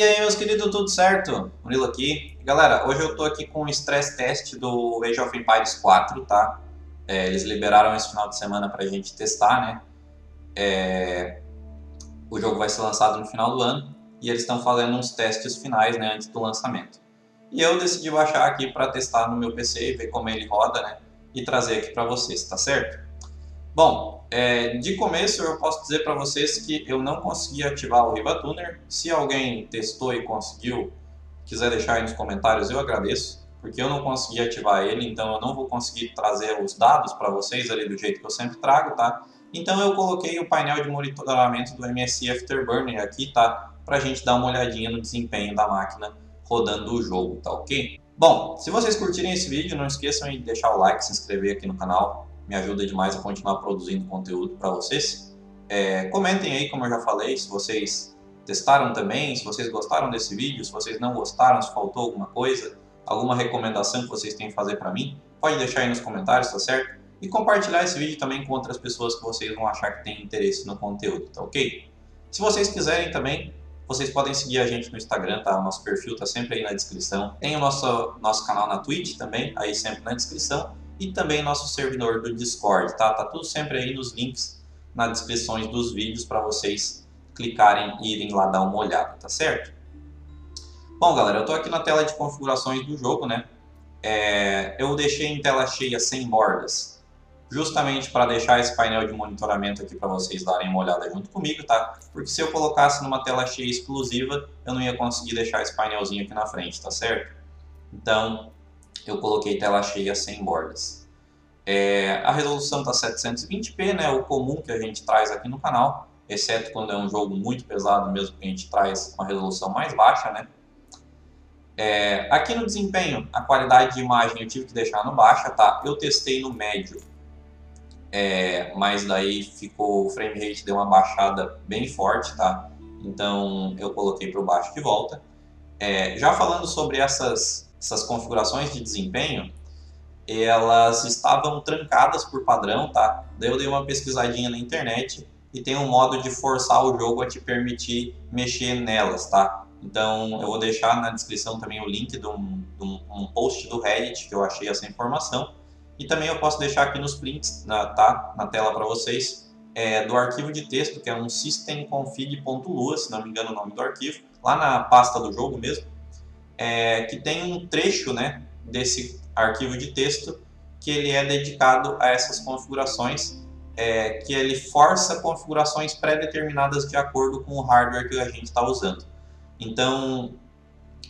E aí, meus queridos, tudo certo? Murilo aqui. Galera, hoje eu tô aqui com o stress test do Age of Empires 4, tá? É, eles liberaram esse final de semana pra gente testar, né? É, o jogo vai ser lançado no final do ano e eles estão fazendo uns testes finais, né, antes do lançamento. E eu decidi baixar aqui para testar no meu PC e ver como ele roda, né? E trazer aqui para vocês, tá certo? Bom, é, de começo eu posso dizer para vocês que eu não consegui ativar o Riva Tuner. Se alguém testou e conseguiu, quiser deixar aí nos comentários, eu agradeço, porque eu não consegui ativar ele, então eu não vou conseguir trazer os dados para vocês ali do jeito que eu sempre trago, tá? Então eu coloquei o painel de monitoramento do MSI Afterburner aqui, tá? Para a gente dar uma olhadinha no desempenho da máquina rodando o jogo, tá ok? Bom, se vocês curtirem esse vídeo, não esqueçam de deixar o like, se inscrever aqui no canal, me ajuda demais a continuar produzindo conteúdo para vocês. É, comentem aí, como eu já falei, se vocês testaram também, se vocês gostaram desse vídeo, se vocês não gostaram, se faltou alguma coisa, alguma recomendação que vocês têm que fazer para mim, pode deixar aí nos comentários, tá certo? E compartilhar esse vídeo também com outras pessoas que vocês vão achar que têm interesse no conteúdo, tá ok? Se vocês quiserem também, vocês podem seguir a gente no Instagram, tá? Nosso perfil tá sempre aí na descrição. Tem o nosso, nosso canal na Twitch também, aí sempre na descrição e também nosso servidor do Discord, tá? Tá tudo sempre aí nos links nas descrições dos vídeos para vocês clicarem e irem lá dar uma olhada, tá certo? Bom, galera, eu tô aqui na tela de configurações do jogo, né? É, eu deixei em tela cheia sem bordas, justamente para deixar esse painel de monitoramento aqui para vocês darem uma olhada junto comigo, tá? Porque se eu colocasse numa tela cheia exclusiva, eu não ia conseguir deixar esse painelzinho aqui na frente, tá certo? Então, eu coloquei tela cheia sem bordas. É, a resolução está 720p, né, o comum que a gente traz aqui no canal, exceto quando é um jogo muito pesado mesmo que a gente traz uma resolução mais baixa, né. É, aqui no desempenho, a qualidade de imagem eu tive que deixar no baixa, tá? Eu testei no médio, é, mas daí ficou o frame rate deu uma baixada bem forte, tá? Então eu coloquei para o baixo de volta. É, já falando sobre essas essas configurações de desempenho, elas estavam trancadas por padrão, tá? Daí eu dei uma pesquisadinha na internet e tem um modo de forçar o jogo a te permitir mexer nelas, tá? Então eu vou deixar na descrição também o link de um, de um post do Reddit que eu achei essa informação e também eu posso deixar aqui nos prints, na, tá? Na tela para vocês, é, do arquivo de texto que é um systemconfig.lua, se não me engano o nome do arquivo, lá na pasta do jogo mesmo é, que tem um trecho né, desse arquivo de texto que ele é dedicado a essas configurações, é, que ele força configurações pré-determinadas de acordo com o hardware que a gente está usando. Então,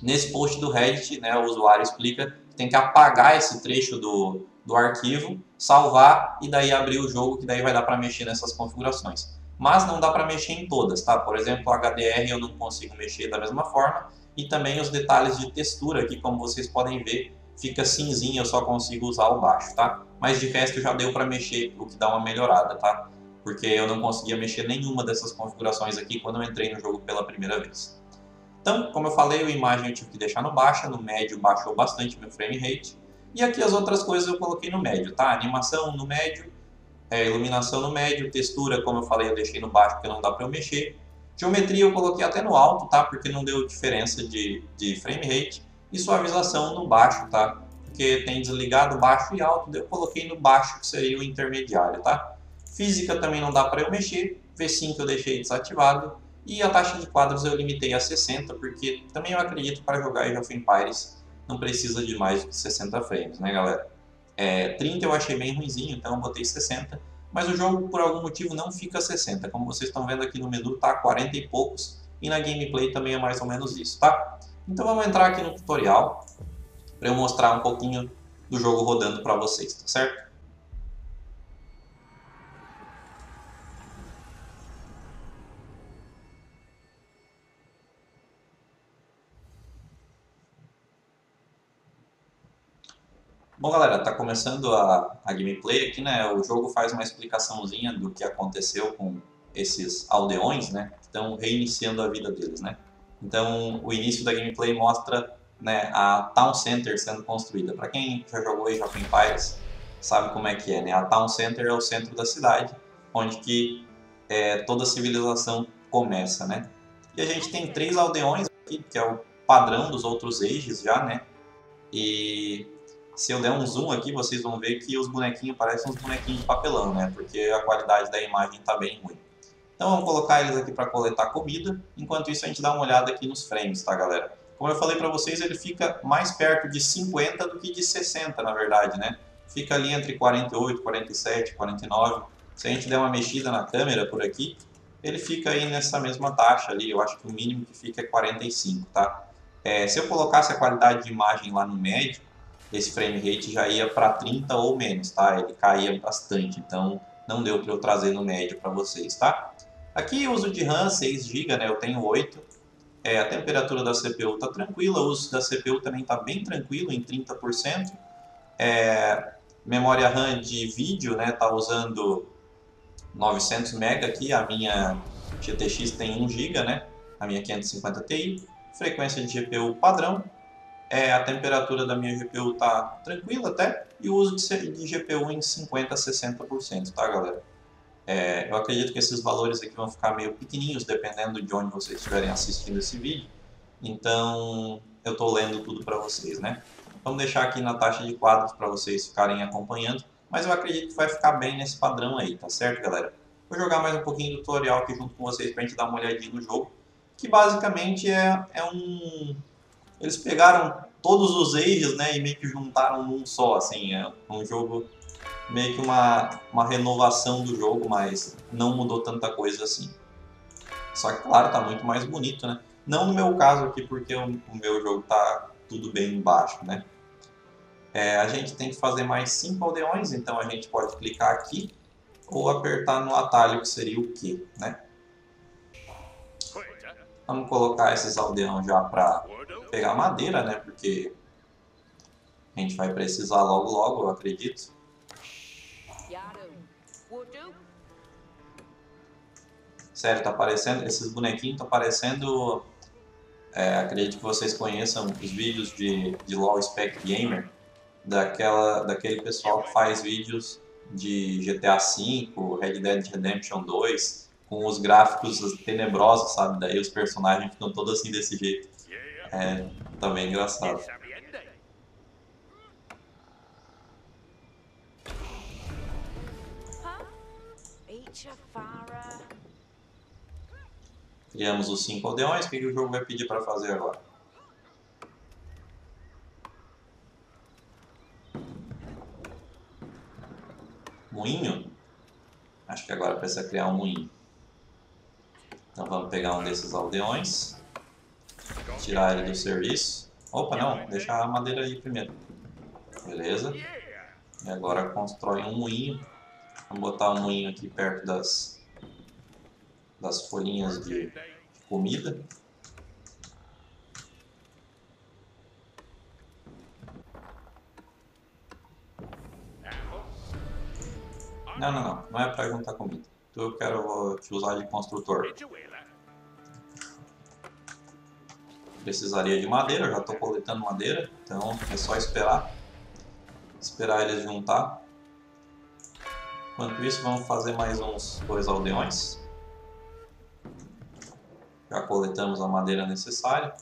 nesse post do Reddit, né, o usuário explica que tem que apagar esse trecho do, do arquivo, salvar e daí abrir o jogo, que daí vai dar para mexer nessas configurações. Mas não dá para mexer em todas, tá? Por exemplo, o HDR eu não consigo mexer da mesma forma, e também os detalhes de textura aqui, como vocês podem ver, fica cinzinha, eu só consigo usar o baixo, tá? Mas de resto já deu para mexer, o que dá uma melhorada, tá? Porque eu não conseguia mexer nenhuma dessas configurações aqui quando eu entrei no jogo pela primeira vez. Então, como eu falei, a imagem eu tive que deixar no baixa, no médio baixou bastante meu frame rate. E aqui as outras coisas eu coloquei no médio, tá? Animação no médio, é, iluminação no médio, textura, como eu falei, eu deixei no baixo porque não dá para eu mexer. Geometria eu coloquei até no alto, tá? Porque não deu diferença de, de frame rate. E suavização no baixo, tá? Porque tem desligado baixo e alto, eu coloquei no baixo, que seria o intermediário, tá? Física também não dá para eu mexer, V5 eu deixei desativado. E a taxa de quadros eu limitei a 60, porque também eu acredito para jogar Age of Empires não precisa de mais de 60 frames, né galera? É, 30 eu achei bem ruimzinho, então eu botei 60 mas o jogo por algum motivo não fica 60. Como vocês estão vendo aqui no menu, tá 40 e poucos, e na gameplay também é mais ou menos isso, tá? Então vamos entrar aqui no tutorial para eu mostrar um pouquinho do jogo rodando para vocês, tá certo? Bom, galera, tá começando a, a gameplay aqui, né? O jogo faz uma explicaçãozinha do que aconteceu com esses aldeões, né? Que estão reiniciando a vida deles, né? Então, o início da gameplay mostra né, a Town Center sendo construída. Para quem já jogou Age of Empires, sabe como é que é, né? A Town Center é o centro da cidade, onde que é, toda a civilização começa, né? E a gente tem três aldeões aqui, que é o padrão dos outros ages já, né? E se eu der um zoom aqui, vocês vão ver que os bonequinhos parecem uns bonequinhos de papelão, né? Porque a qualidade da imagem está bem ruim. Então vamos colocar eles aqui para coletar comida. Enquanto isso a gente dá uma olhada aqui nos frames, tá galera? Como eu falei para vocês, ele fica mais perto de 50 do que de 60, na verdade, né? Fica ali entre 48, 47, 49. Se a gente der uma mexida na câmera por aqui, ele fica aí nessa mesma taxa ali. Eu acho que o mínimo que fica é 45, tá? É, se eu colocasse a qualidade de imagem lá no médio, esse frame rate já ia para 30 ou menos, tá? Ele caía bastante, então não deu para eu trazer no médio para vocês, tá? Aqui uso de RAM 6 GB, né? Eu tenho 8. É, a temperatura da CPU está tranquila, o uso da CPU também está bem tranquilo, em 30%. É, memória RAM de vídeo, né? Tá usando 900 MB aqui, a minha GTX tem 1 GB, né? A minha 550 Ti. Frequência de GPU padrão. É, a temperatura da minha GPU tá tranquila até. E o uso de, de GPU em 50 a 60%, tá galera? É, eu acredito que esses valores aqui vão ficar meio pequenininhos, dependendo de onde vocês estiverem assistindo esse vídeo. Então, eu estou lendo tudo para vocês, né? Vamos deixar aqui na taxa de quadros para vocês ficarem acompanhando. Mas eu acredito que vai ficar bem nesse padrão aí, tá certo, galera? Vou jogar mais um pouquinho do tutorial aqui junto com vocês para a gente dar uma olhadinha no jogo. Que basicamente é, é um... Eles pegaram todos os ages, né, e meio que juntaram num só, assim. É um jogo meio que uma, uma renovação do jogo, mas não mudou tanta coisa assim. Só que, claro, tá muito mais bonito, né? Não no meu caso aqui, porque o, o meu jogo tá tudo bem baixo, né? É, a gente tem que fazer mais 5 aldeões, então a gente pode clicar aqui ou apertar no atalho que seria o Q, né? Vamos colocar esses aldeões já para pegar madeira, né? Porque a gente vai precisar logo logo, eu acredito. Sério, tá aparecendo, esses bonequinhos estão parecendo, é, acredito que vocês conheçam os vídeos de, de LoL Spec Gamer, daquela, daquele pessoal que faz vídeos de GTA V, Red Dead Redemption 2, com os gráficos tenebrosos, sabe? Daí os personagens ficam todos assim desse jeito. É também engraçado. Criamos os cinco aldeões, o que o jogo vai pedir para fazer agora? moinho. Acho que agora precisa criar um moinho. Então vamos pegar um desses aldeões. Tirar ele do serviço. Opa, não. Deixar a madeira aí primeiro. Beleza. E agora constrói um moinho. Vamos botar um moinho aqui perto das, das folhinhas de comida. Não, não, não. Não é pra juntar comida. Então eu quero te usar de construtor. Precisaria de madeira, eu já estou coletando madeira, então é só esperar. Esperar eles juntar. Enquanto isso, vamos fazer mais uns dois aldeões. Já coletamos a madeira necessária.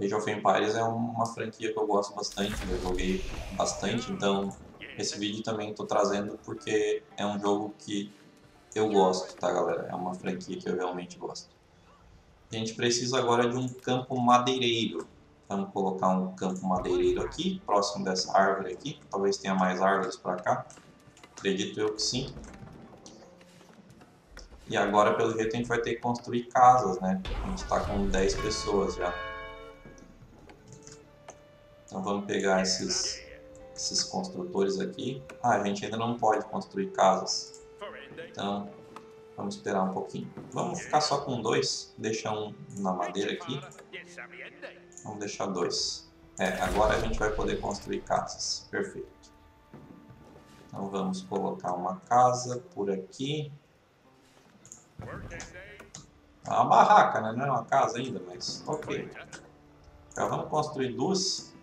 Age of Empires é uma franquia que eu gosto bastante, eu joguei bastante, então esse vídeo também estou trazendo porque é um jogo que eu gosto, tá galera? É uma franquia que eu realmente gosto. A gente precisa agora de um campo madeireiro. Vamos colocar um campo madeireiro aqui, próximo dessa árvore aqui. Talvez tenha mais árvores para cá. Acredito eu que sim. E agora, pelo jeito, a gente vai ter que construir casas, né? A gente está com 10 pessoas já. Então vamos pegar esses, esses construtores aqui. Ah, a gente ainda não pode construir casas. Então vamos esperar um pouquinho. Vamos ficar só com dois. Deixa um na madeira aqui. Vamos deixar dois. É, agora a gente vai poder construir casas. Perfeito. Então vamos colocar uma casa por aqui. É uma barraca, né? Não é uma casa ainda, mas ok. Já vamos construir duas.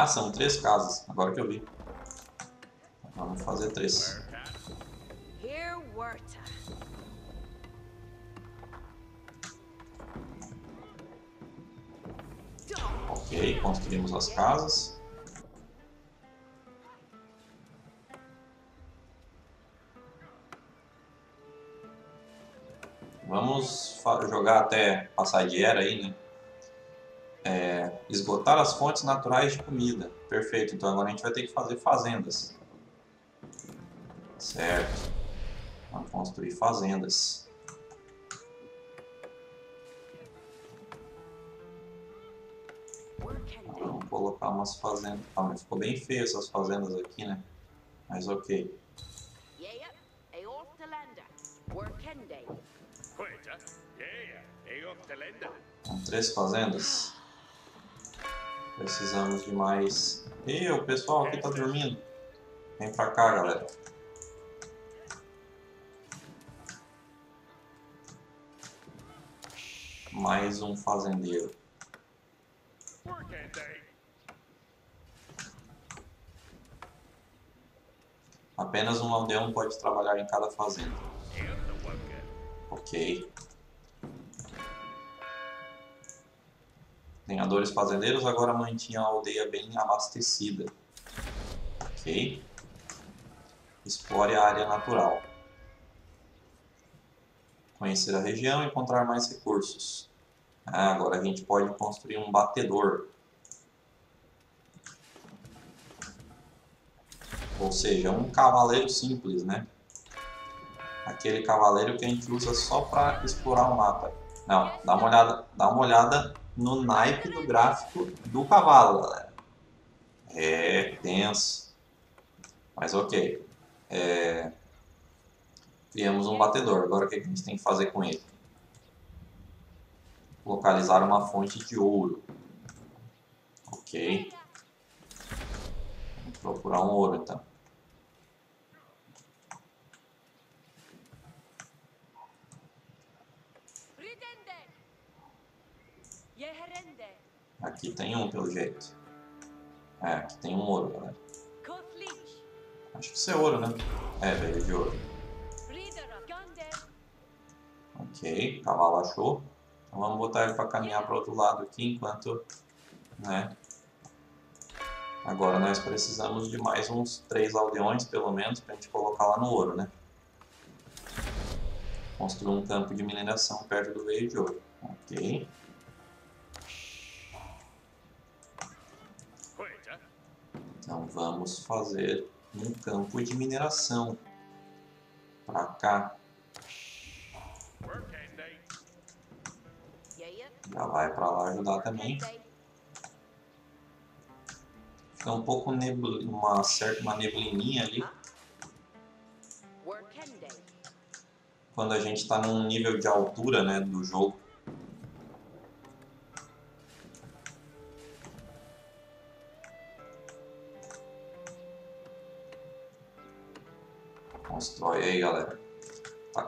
Ah, são três casas, agora que eu vi. Vamos fazer três. Ok, construímos as casas. Vamos jogar até passar de era aí, né? É, esgotar as fontes naturais de comida. Perfeito, então agora a gente vai ter que fazer fazendas. Certo. Vamos construir fazendas. Vamos colocar umas fazendas. Ah, ficou bem feio essas fazendas aqui, né? Mas ok. Länder. São três fazendas. Precisamos de mais. Ih, o pessoal aqui tá dormindo. Vem pra cá, galera. Mais um fazendeiro. Apenas um aldeão pode trabalhar em cada fazenda. Ok. Lenhadores fazendeiros agora mantinham a aldeia bem abastecida. Ok. Explore a área natural. Conhecer a região e encontrar mais recursos. Ah, agora a gente pode construir um batedor. Ou seja, um cavaleiro simples, né? aquele cavaleiro que a gente usa só para explorar o mapa. Não, dá uma olhada, dá uma olhada no naipe do gráfico do cavalo, galera. É tenso. Mas ok. É, Criamos um batedor. Agora o que a gente tem que fazer com ele? Localizar uma fonte de ouro. Ok. Vamos procurar um ouro então. Aqui tem um pelo jeito. É, aqui tem um ouro, galera. Acho que isso é ouro, né? É, veio de ouro. Ok, cavalo achou. Então vamos botar ele para caminhar para outro lado aqui enquanto, né? Agora nós precisamos de mais uns três aldeões pelo menos para a gente colocar lá no ouro, né? Construir um campo de mineração perto do veio de ouro. Ok. Então vamos fazer um campo de mineração para cá. Já vai para lá ajudar também. Fica um pouco nebul... uma certa uma neblininha ali quando a gente está num nível de altura né, do jogo.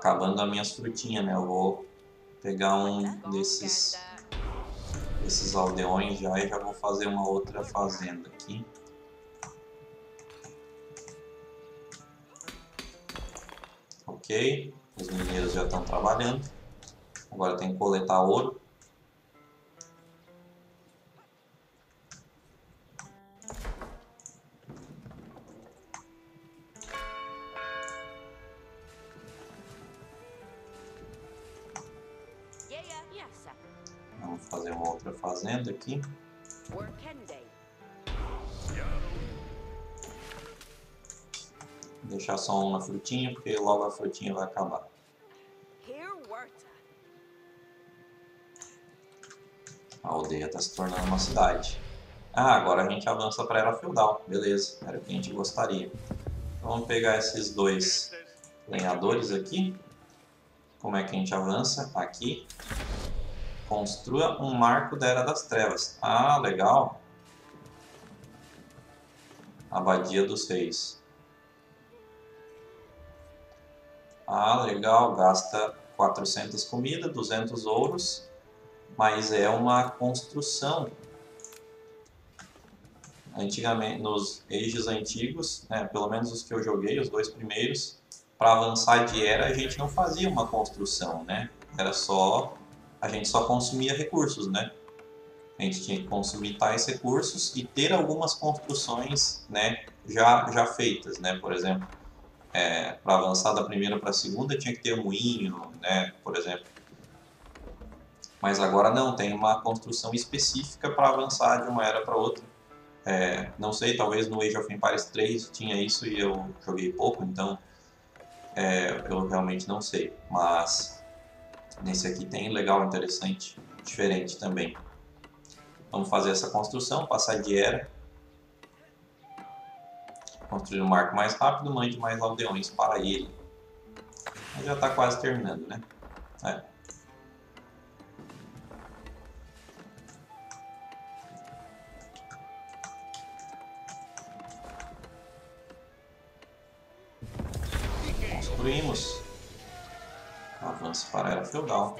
Acabando as minhas frutinhas, né? Eu vou pegar um desses, desses aldeões já e já vou fazer uma outra fazenda aqui. Ok, os mineiros já estão trabalhando. Agora tem que coletar ouro. Aqui. Deixar só uma frutinha, porque logo a frutinha vai acabar. A aldeia está se tornando uma cidade. Ah, agora a gente avança para a era feudal. Beleza, era o que a gente gostaria. Então, vamos pegar esses dois lenhadores aqui. Como é que a gente avança? Aqui. Construa um marco da Era das Trevas. Ah, legal. Abadia dos Reis. Ah, legal. Gasta 400 comida, 200 ouros. Mas é uma construção. antigamente nos ages antigos, né, pelo menos os que eu joguei, os dois primeiros, para avançar de era a gente não fazia uma construção, né? Era só a gente só consumia recursos, né? A gente tinha que consumir tais recursos e ter algumas construções, né, já já feitas, né? Por exemplo, é, para avançar da primeira para a segunda tinha que ter um moinho, né? Por exemplo. Mas agora não, tem uma construção específica para avançar de uma era para outra. É, não sei, talvez no Age of Empires 3 tinha isso e eu joguei pouco, então é, eu realmente não sei. Mas nesse aqui tem legal, interessante, diferente também. Vamos fazer essa construção, passar de era. Construir um marco mais rápido, mande mais aldeões para ele. Mas já está quase terminando, né? É. Construímos. Avanço para a era feudal.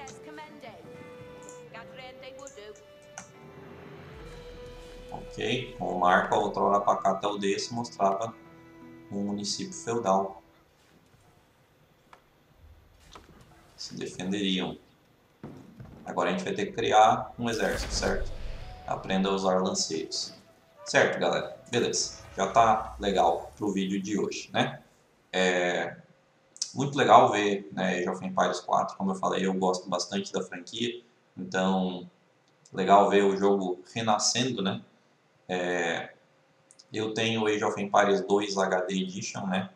Ok, o marco, a outrora pacata aldeia se mostrava um município feudal. Se defenderiam. Agora a gente vai ter que criar um exército, certo? Aprenda a usar lanceiros. Certo, galera? Beleza. Já tá legal pro vídeo de hoje, né? Muito legal ver né, Age of Empires 4. Como eu falei, eu gosto bastante da franquia. Então, legal ver o jogo renascendo, né? É, eu tenho Age of Empires 2 HD Edition, né?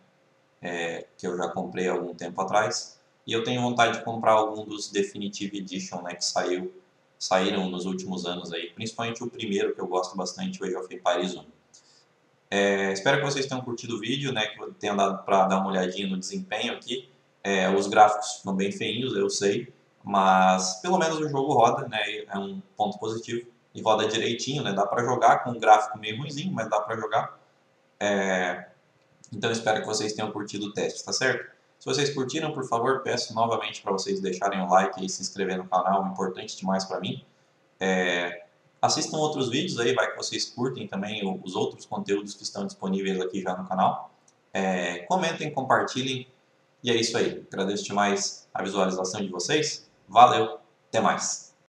É, que eu já comprei há algum tempo atrás. E eu tenho vontade de comprar algum dos Definitive Edition, né? Que saiu, saíram nos últimos anos aí. Principalmente o primeiro, que eu gosto bastante, o Age of Empires 1. É, espero que vocês tenham curtido o vídeo, né? Que tenham dado para dar uma olhadinha no desempenho aqui. É, os gráficos ficam bem feinhos, eu sei. Mas pelo menos o jogo roda, né? É um ponto positivo e roda direitinho, né? Dá para jogar com um gráfico meio ruimzinho, mas dá para jogar. É... Então espero que vocês tenham curtido o teste, tá certo? Se vocês curtiram, por favor, peço novamente para vocês deixarem o like e se inscrever no canal, é importante demais para mim. É... Assistam outros vídeos aí, vai que vocês curtem também os outros conteúdos que estão disponíveis aqui já no canal. É... Comentem, compartilhem e é isso aí. Agradeço demais a visualização de vocês. Valeu, até mais!